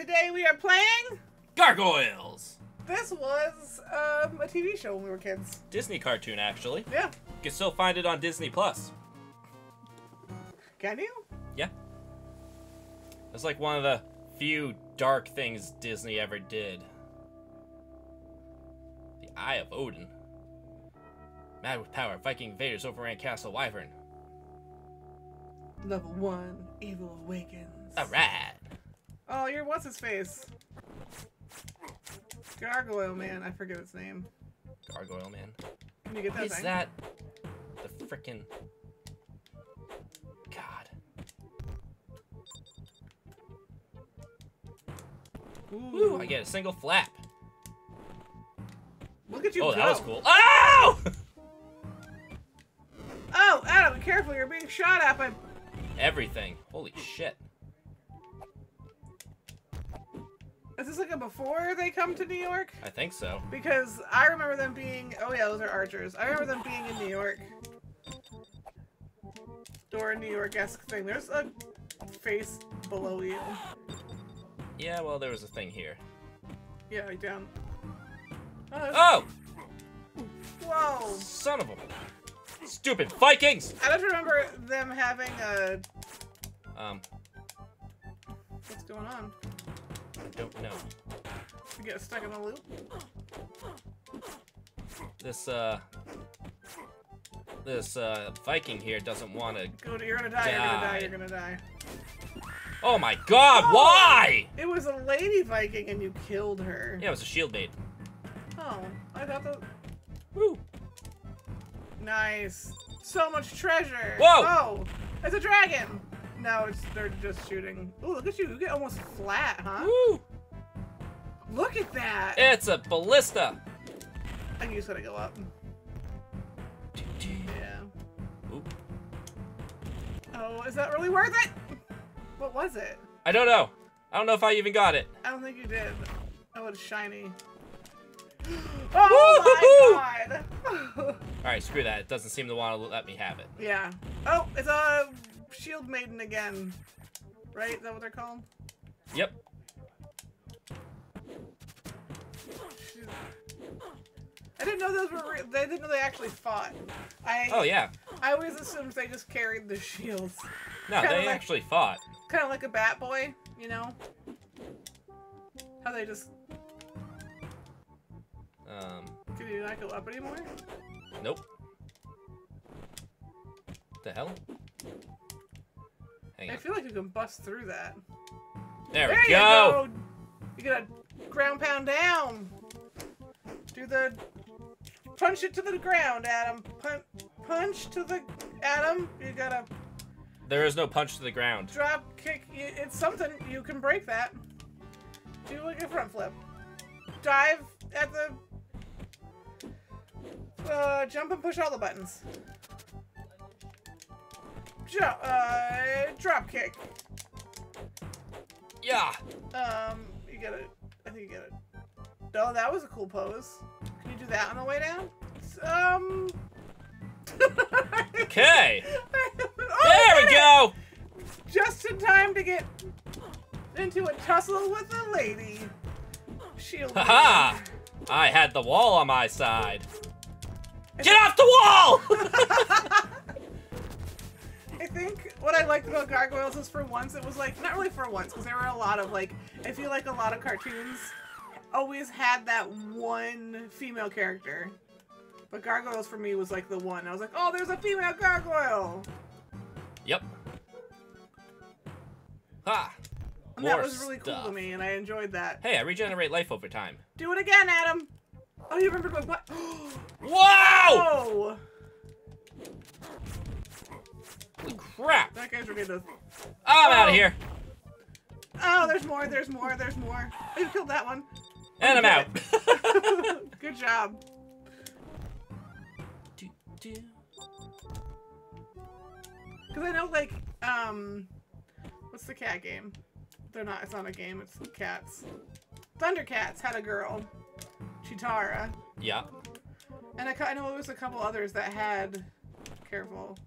today we are playing. Gargoyles! This was um, a TV show when we were kids. Disney cartoon, actually. Yeah. You can still find it on Disney Plus. Can you? Yeah. It's like one of the few dark things Disney ever did. The Eye of Odin. Mad with power, Viking invaders overran Castle Wyvern. Level one, evil awakens. Alright. Oh, you're what's his face? Gargoyle man. I forget his name. Gargoyle Man. Can you get that Is thing? that the frickin' God. Ooh. Woo! I get a single flap. Look at you Oh, go. that was cool. Oh! Oh, Adam, be careful! You're being shot at by. Everything. Holy shit. Is this like a before they come to New York? I think so. Because I remember them being. Oh yeah, those are archers. I remember them being in New York. Or a New York-esque thing. There's a face below you. Yeah, well, there was a thing here. Yeah, like down. Oh, Oh! Whoa! Son of a... Stupid Vikings! I don't remember them having a. Um, What's going on? Don't know. You get stuck in a loop. This, uh... This, uh, Viking here doesn't want to... Go to, you're gonna die. You're gonna die. Die. You're gonna die. Oh my god, Oh! why? It was a lady Viking, and you killed her. Yeah, it was a shield bait. Oh, I thought that. Woo! Nice. So much treasure. Whoa! Oh, it's a dragon. No, it's they're just shooting. Ooh, look at you. You get almost flat, huh? Woo! Look at that. It's a ballista! I think you just gotta go up. Yeah. Oop. Oh, is that really worth it? What was it? I don't know. I don't know if I even got it. I don't think you did. Oh, it's shiny. Oh my god! Alright, screw that. It doesn't seem to want to let me have it. yeah. Oh, it's a shield maiden again. Right? Is that what they're called? Yep. I didn't know those were. Re- they didn't know they actually fought. I. Oh, yeah. I always assumed they just carried the shields, No, Kinda they like- actually fought. kind of like a Bat Boy, you know? How they just. Um, Can you not go up anymore? nope. The hell? Hang I on. feel like you can bust through that. There, There we you go! go. You gotta ground pound down. Do the punch it to the ground, Adam. Punch, punch to the Adam. You gotta There is no punch to the ground. drop kick. It's something you can break that. Do like a front flip. Dive at the. Uh, jump and push all the buttons. Jump. Uh, drop kick. Yeah! Um, you get it. I think you get it. Oh, that was a cool pose. Can you do that on the way down? Um. Okay! Oh, There we go! Just in time to get into a tussle with a lady. Shield. Haha! I had the wall on my side. Get off the wall! I think what I liked about Gargoyles is for once it was like not really for once because there were a lot of like I feel like a lot of cartoons always had that one female character. But Gargoyles for me was like the one. I was like, oh, there's a female gargoyle. yep. Ha! And that was really cool to me, and I enjoyed that. Hey, I regenerate life over time. Do it again, Adam. Oh, you remembered my butt. Whoa! Crap! that guy's ready to. I'm out Oh. of here. Oh, there's more. There's more. There's more. You killed that one. And I'm out. Good job. Because I know, like, um, what's the cat game? They're not. It's not a game. It's cats. Thundercats had a girl, Cheetara, Yeah. and I, I know there was a couple others that had. Careful.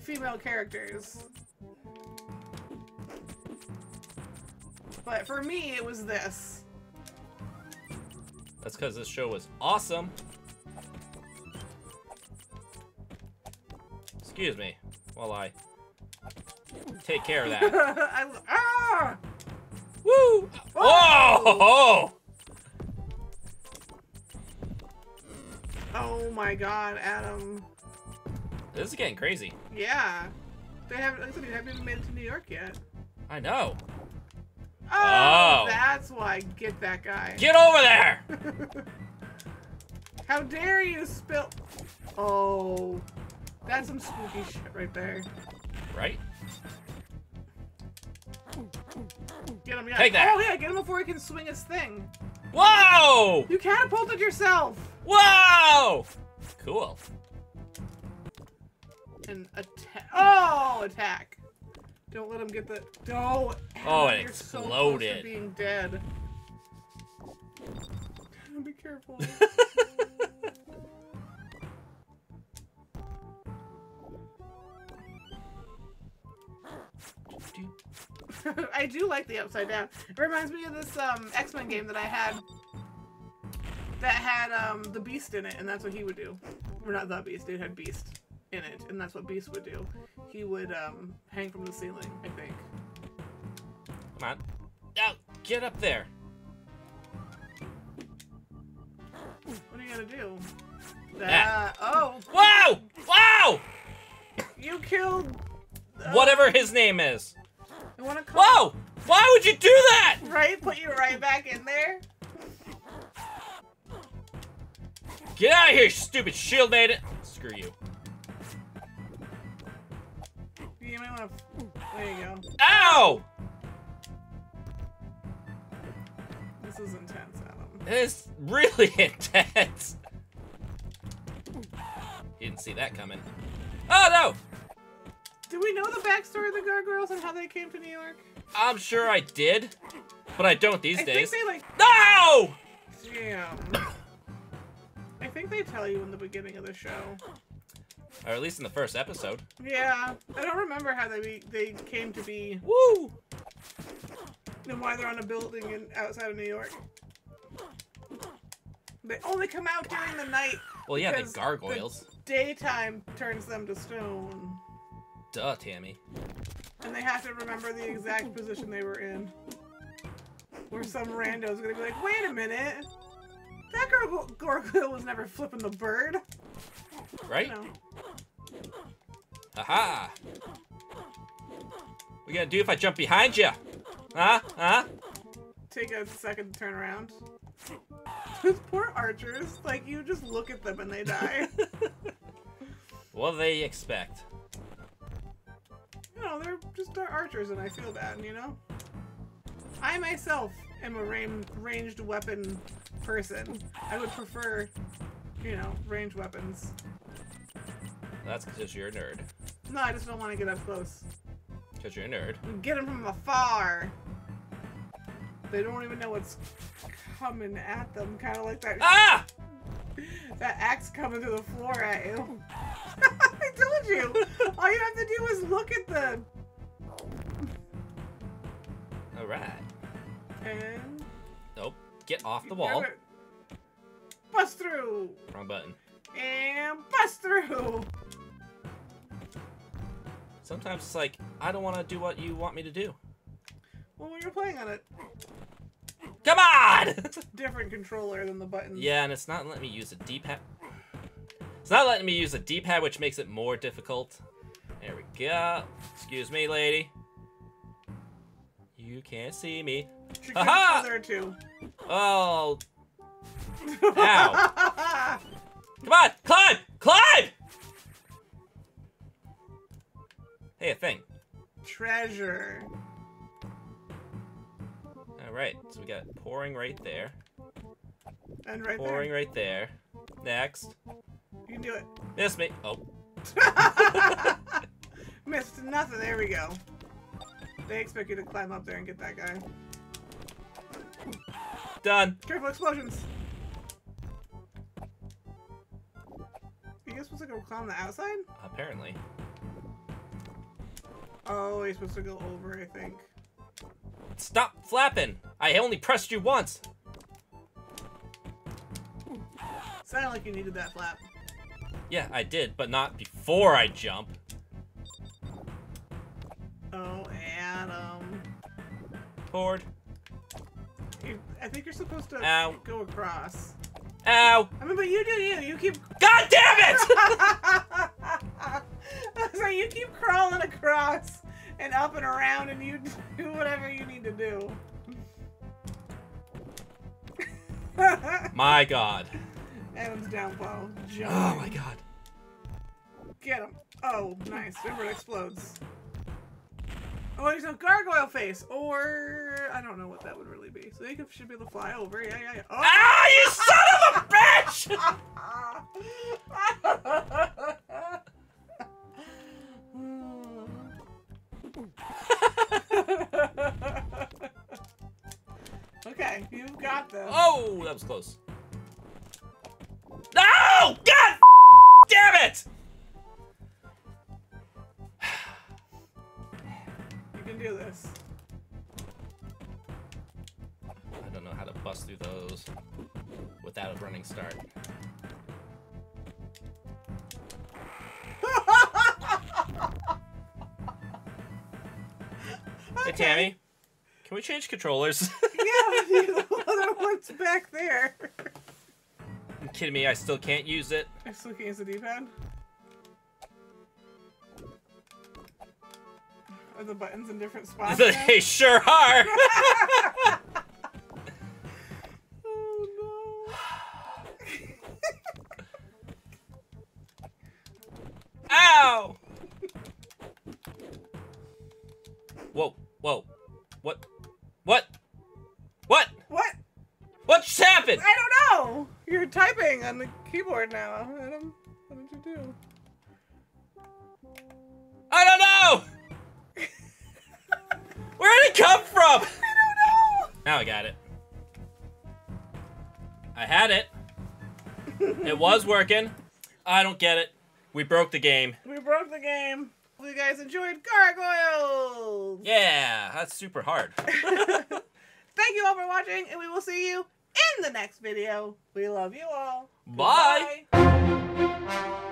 Female characters. But for me, it was this. That's because this show was awesome. Excuse me while I take care of that. I, ah! Woo! Oh! Oh! Oh my god, Adam. This is getting crazy. Yeah. They haven't, like they haven't even made it to New York yet. I know. Oh, Oh. that's why. Get that guy. Get over there! How dare you spill? Oh, that's some spooky shit right there. Right? Get him, yeah. Take that. Oh yeah, get him before he can swing his thing. Whoa! You catapulted yourself. Whoa! Cool. Attack. Oh, attack. Don't let him get the. No. Oh, it you're so close to exploded. being dead. Be careful. I do like the upside down. It reminds me of this um, X Men game that I had that had um, the Beast in it, and that's what he would do. Or not the Beast, it had Beast in it, and that's what Beast would do. He would um, hang from the ceiling, I think. Come on. Now, get up there. What are you gonna do? That. Oh, Wow! Wow! you killed. uh, Whatever his name is. I want to come. Whoa! Why would you do that? Right, put you right back in there. Get out of here, stupid shield maiden! Screw. You There you go. Ow! This is intense, Adam. It's really intense. You didn't see that coming. Oh no! Do we know the backstory of the gargoyles and how they came to New York? I'm sure I did, but I don't these I days. think they like. No! Damn. I think they tell you in the beginning of the show. Or at least in the first episode. Yeah, I don't remember how they be, they came to be Woo! and why they're on a building in outside of New York. They only come out during the night. Well, yeah, the Because the- gargoyles. Daytime turns them to stone, Duh, Tammy. and they have to remember the exact position they were in. Or some rando's gonna be like, "Wait a minute, that gargoyle, gargoyle was never flipping the bird." Right? You know. Aha! What you gonna do if I jump behind you? Huh? Huh? take a second to turn around. Those poor archers, like you just look at them and they die. What do they expect? you know, they're just our archers, and I feel bad. You know, I myself am a ran- ranged weapon person. I would prefer, you know, ranged weapons. That's because you're a nerd. No, I just don't want to get up close. Because you're a nerd. Get them from afar. They don't even know what's coming at them, kind of like that Ah! that axe coming through the floor at you. I told you. All you have to do is look at them. Alright. And Nope. Get off the wall. Bust through. Wrong button. And bust through. Sometimes it's like, I don't want to do what you want me to do. Well, when you're playing on it. Come on! It's a different controller than the buttons. yeah, and it's not letting me use a D-pad. It's not letting me use a D-pad, which makes it more difficult. There we go. Excuse me, lady. You can't see me. Aha! there too. Oh, Ow. come on! Climb! Climb! Hey, a thing. Treasure. Alright, so we got pouring right there. And right Pouring right there. Next. You can do it. Miss me. Oh. Missed nothing. There we go. They expect you to climb up there and get that guy. Done. Careful explosions. Are you supposed to go climb the outside? Apparently. Oh, you're supposed to go over, I think. stop flapping. I only pressed you once. Sounded like you needed that flap. Yeah, I did, but not before I jump. Oh, Adam. You, I think you're supposed to Ow. go across. Ow! I mean, but you do you. You keep. God damn it! and around, and you do whatever you need to do. my god. Adam's downfall. Jump. Oh my god. Get him. Oh, nice. Remember, it explodes. Oh, he's a gargoyle face, or I don't know what that would really be. So they could, should be able to fly over. Yeah, yeah, yeah. Oh. Ah, you son of a bitch! them. oh, that was close. No! God damn it! You can do this. I don't know how to bust through those without a running start. Hey Tammy, can we change controllers? yeah, the other one's back there. you kidding me? I still can't use it. I still can't use the D-pad. Are the buttons in different spots? they sure are. oh no. Ow! Whoa, whoa. What? What? What? What? What just happened? I don't know. You're typing on the keyboard now, Adam. What did you do? I don't know! Where did it come from? I don't know. Now I got it. I had it. It was working. I don't get it. We broke the game. We broke the game. Hope you guys enjoyed Gargoyles. Yeah, that's super hard. Thank you all for watching, and we will see you in the next video. We love you all. Bye. Goodbye.